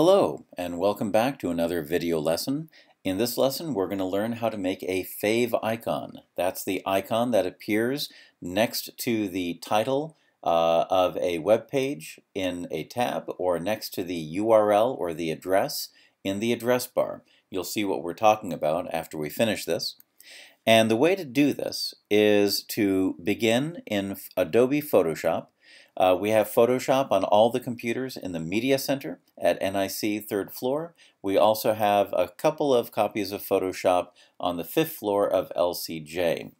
Hello and welcome back to another video lesson. In this lesson we're going to learn how to make a favicon. That's the icon that appears next to the title uh, of a web page in a tab or next to the URL or the address in the address bar. You'll see what we're talking about after we finish this. And the way to do this is to begin in Adobe Photoshop uh, we have Photoshop on all the computers in the Media Center at NIC third floor. We also have a couple of copies of Photoshop on the fifth floor of LCJ.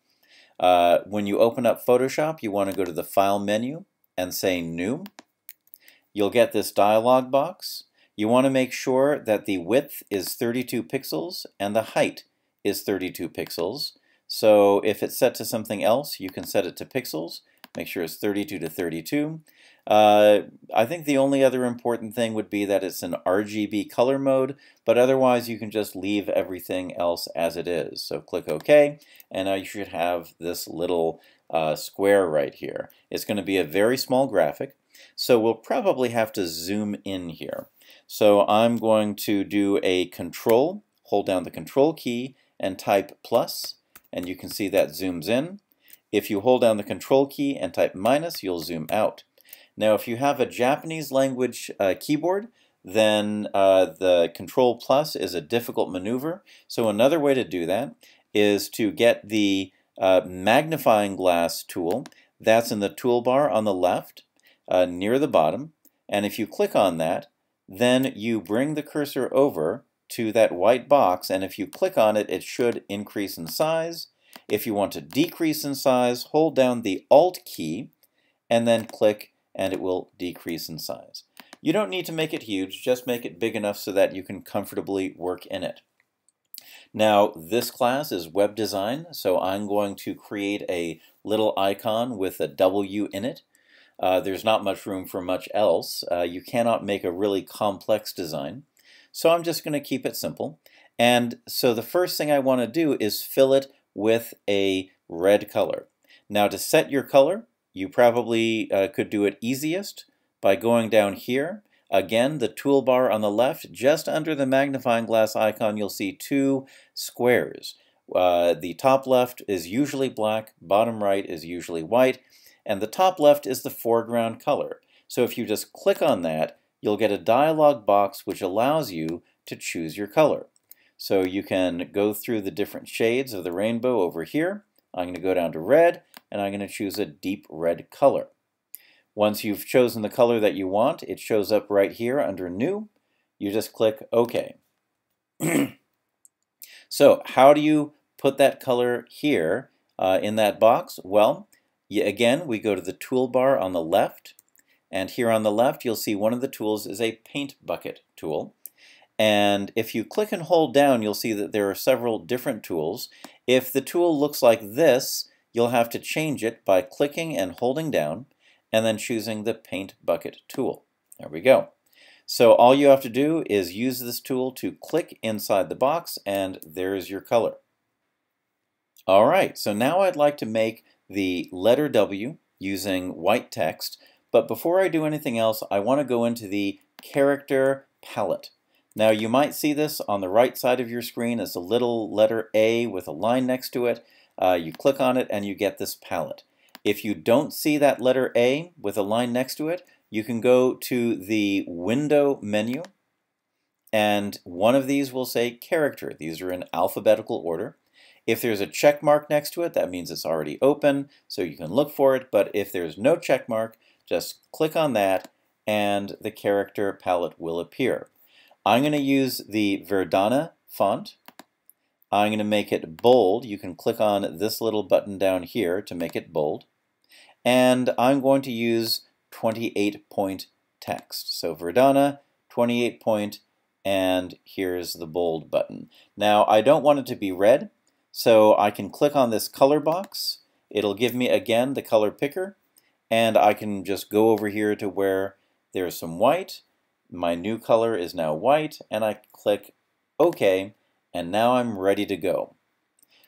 Uh, when you open up Photoshop, you want to go to the File menu and say New. You'll get this dialog box. You want to make sure that the width is 32 pixels and the height is 32 pixels. So if it's set to something else, you can set it to pixels. Make sure it's 32 to 32. Uh, I think the only other important thing would be that it's an RGB color mode, but otherwise you can just leave everything else as it is. So click OK, and now you should have this little uh, square right here. It's going to be a very small graphic, so we'll probably have to zoom in here. So I'm going to do a control, hold down the control key, and type plus, and you can see that zooms in. If you hold down the control key and type minus, you'll zoom out. Now if you have a Japanese language uh, keyboard, then uh, the control plus is a difficult maneuver. So another way to do that is to get the uh, magnifying glass tool. That's in the toolbar on the left uh, near the bottom. And if you click on that, then you bring the cursor over to that white box. And if you click on it, it should increase in size. If you want to decrease in size, hold down the Alt key and then click and it will decrease in size. You don't need to make it huge, just make it big enough so that you can comfortably work in it. Now this class is web design, so I'm going to create a little icon with a W in it. Uh, there's not much room for much else. Uh, you cannot make a really complex design. So I'm just going to keep it simple. And so the first thing I want to do is fill it with a red color. Now to set your color, you probably uh, could do it easiest by going down here. Again, the toolbar on the left, just under the magnifying glass icon, you'll see two squares. Uh, the top left is usually black, bottom right is usually white, and the top left is the foreground color. So if you just click on that, you'll get a dialog box which allows you to choose your color. So you can go through the different shades of the rainbow over here. I'm going to go down to red, and I'm going to choose a deep red color. Once you've chosen the color that you want, it shows up right here under New. You just click OK. so how do you put that color here uh, in that box? Well, again, we go to the toolbar on the left, and here on the left you'll see one of the tools is a paint bucket tool. And if you click and hold down, you'll see that there are several different tools. If the tool looks like this, you'll have to change it by clicking and holding down and then choosing the Paint Bucket tool. There we go. So all you have to do is use this tool to click inside the box and there's your color. All right, so now I'd like to make the letter W using white text, but before I do anything else, I want to go into the character palette. Now you might see this on the right side of your screen as a little letter A with a line next to it. Uh, you click on it and you get this palette. If you don't see that letter A with a line next to it, you can go to the Window menu and one of these will say character. These are in alphabetical order. If there's a check mark next to it, that means it's already open, so you can look for it. But if there's no check mark, just click on that and the character palette will appear. I'm going to use the Verdana font. I'm going to make it bold. You can click on this little button down here to make it bold. And I'm going to use 28 point text. So Verdana, 28 point, and here's the bold button. Now I don't want it to be red, so I can click on this color box. It'll give me again the color picker, and I can just go over here to where there's some white, my new color is now white and I click OK and now I'm ready to go.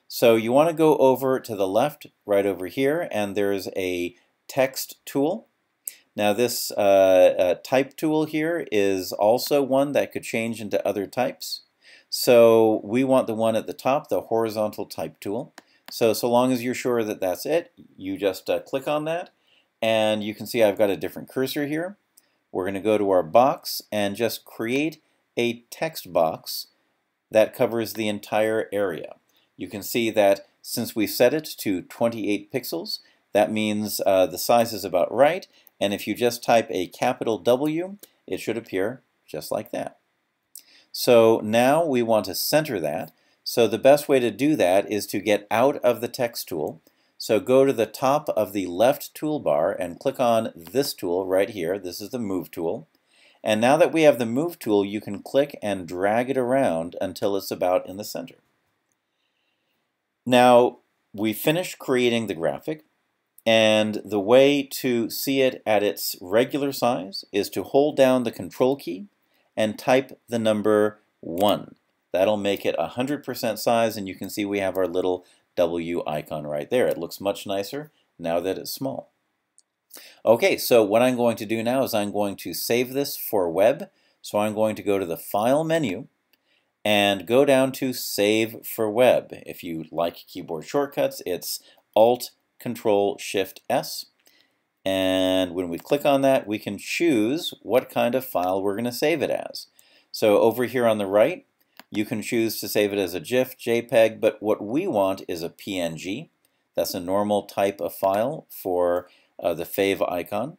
So you want to go over to the left right over here and there's a text tool. Now this uh, uh, type tool here is also one that could change into other types. So we want the one at the top, the horizontal type tool. So, so long as you're sure that that's it, you just uh, click on that and you can see I've got a different cursor here. We're going to go to our box and just create a text box that covers the entire area. You can see that since we set it to 28 pixels, that means uh, the size is about right, and if you just type a capital W, it should appear just like that. So now we want to center that. So the best way to do that is to get out of the text tool. So go to the top of the left toolbar and click on this tool right here. This is the Move tool. And now that we have the Move tool, you can click and drag it around until it's about in the center. Now, we finished creating the graphic, and the way to see it at its regular size is to hold down the Control key and type the number 1. That'll make it 100% size, and you can see we have our little W icon right there. It looks much nicer now that it's small. Okay, so what I'm going to do now is I'm going to save this for web. So I'm going to go to the File menu and go down to Save for Web. If you like keyboard shortcuts, it's Alt Control Shift S. And when we click on that, we can choose what kind of file we're going to save it as. So over here on the right, you can choose to save it as a GIF, JPEG, but what we want is a PNG. That's a normal type of file for uh, the fave icon.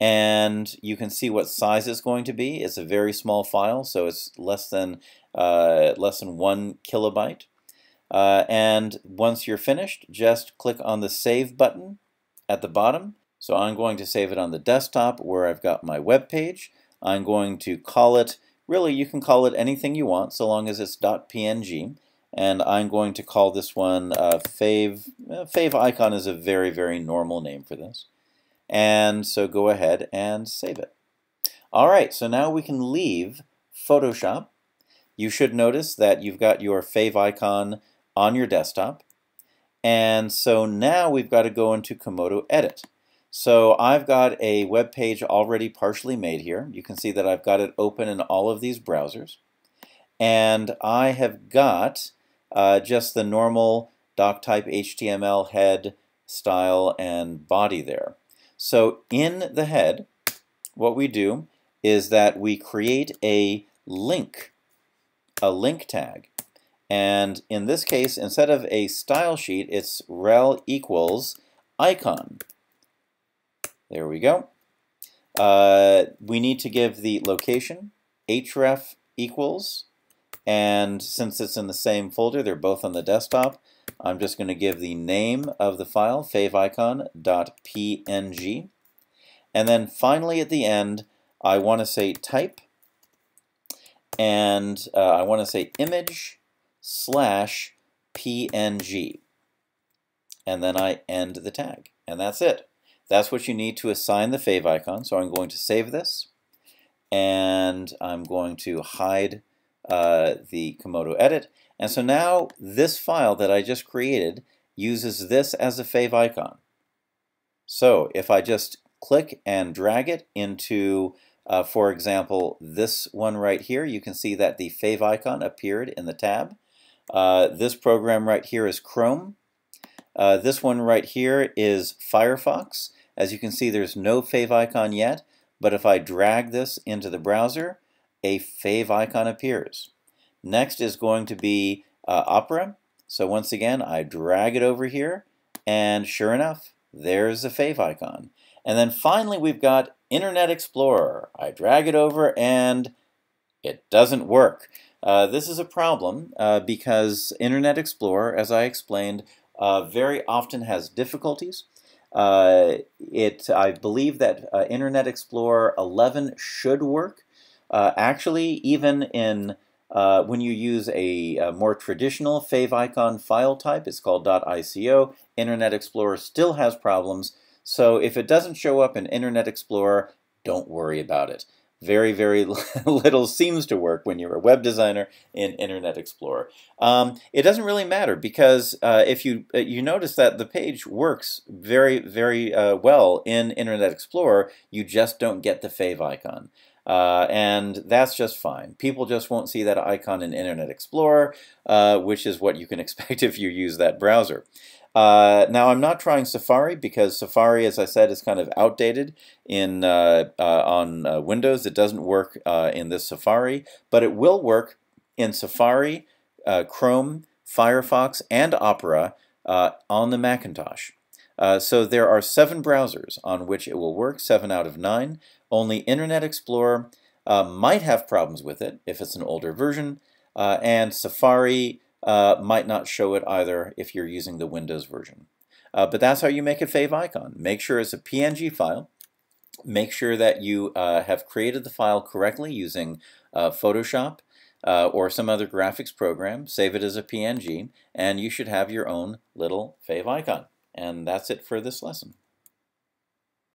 And you can see what size it's going to be. It's a very small file, so it's less than uh, less than one kilobyte. Uh, and once you're finished, just click on the Save button at the bottom. So I'm going to save it on the desktop where I've got my web page. I'm going to call it, really you can call it anything you want so long as it's .png. And I'm going to call this one uh, Fave. Uh, Fave Icon is a very, very normal name for this. And so go ahead and save it. All right, so now we can leave Photoshop. You should notice that you've got your Fave icon on your desktop. And so now we've got to go into Komodo Edit. So I've got a web page already partially made here. You can see that I've got it open in all of these browsers. And I have got uh, just the normal doc type HTML head, style, and body there. So in the head, what we do is that we create a link, a link tag. And in this case, instead of a style sheet, it's rel equals icon. There we go. Uh, we need to give the location, href equals, and since it's in the same folder, they're both on the desktop, I'm just going to give the name of the file, faveicon.png. And then finally at the end, I want to say type, and uh, I want to say image slash png. And then I end the tag. And that's it. That's what you need to assign the favicon. So I'm going to save this. And I'm going to hide uh, the Komodo edit. And so now this file that I just created uses this as a favicon. So if I just click and drag it into, uh, for example, this one right here, you can see that the favicon appeared in the tab. Uh, this program right here is Chrome. Uh, this one right here is Firefox. As you can see, there's no favicon yet, but if I drag this into the browser, a favicon appears. Next is going to be uh, Opera. So once again, I drag it over here, and sure enough, there's the favicon. And then finally, we've got Internet Explorer. I drag it over, and it doesn't work. Uh, this is a problem uh, because Internet Explorer, as I explained, uh, very often has difficulties. Uh, it, I believe that uh, Internet Explorer 11 should work. Uh, actually, even in uh, when you use a, a, more traditional favicon file type, it's called .ico, Internet Explorer still has problems. So if it doesn't show up in Internet Explorer, don't worry about it. Very, very little seems to work when you're a web designer in Internet Explorer. Um, it doesn't really matter because uh, if you uh, you notice that the page works very, very uh, well in Internet Explorer, you just don't get the favicon. Uh, and that's just fine. People just won't see that icon in Internet Explorer, uh, which is what you can expect if you use that browser. Uh, now I'm not trying Safari because Safari, as I said, is kind of outdated in uh, uh, on uh, Windows. It doesn't work uh, in this Safari, but it will work in Safari, uh, Chrome, Firefox, and Opera on the Macintosh. so there are seven browsers on which it will work, seven out of nine. Only Internet Explorer might have problems with it if it's an older version, and Safari uh, might not show it either if you're using the Windows version. Uh, but that's how you make a favicon. Make sure it's a PNG file. Make sure that you uh, have created the file correctly using uh, Photoshop uh, or some other graphics program. Save it as a PNG, and you should have your own little favicon. And that's it for this lesson.